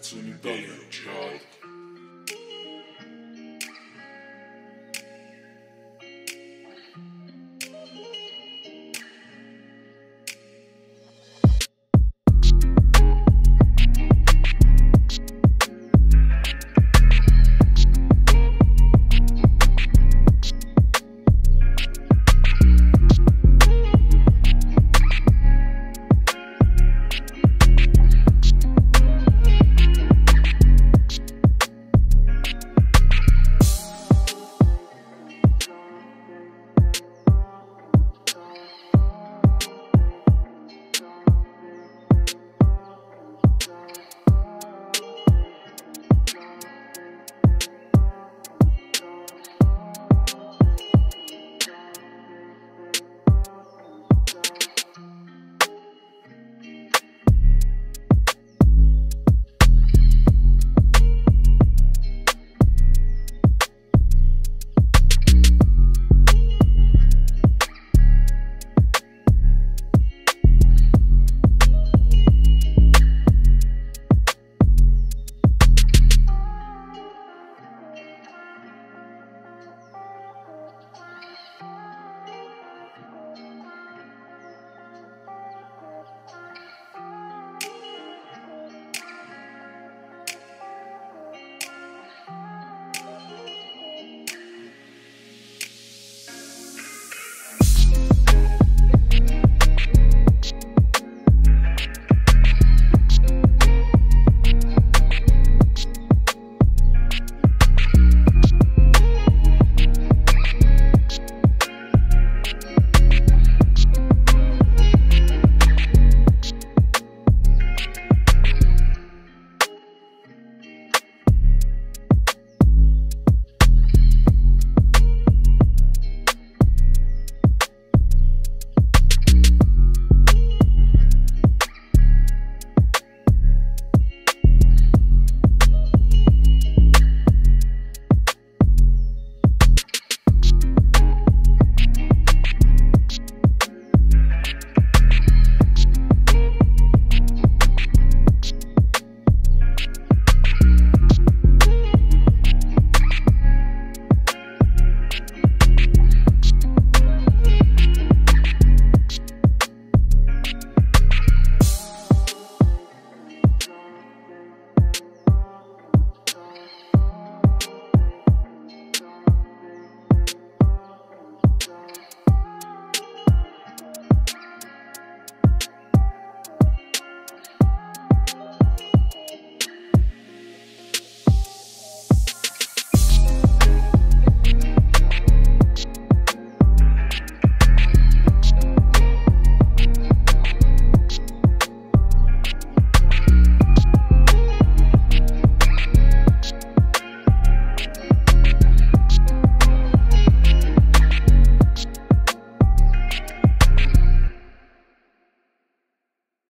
It's an Italian child.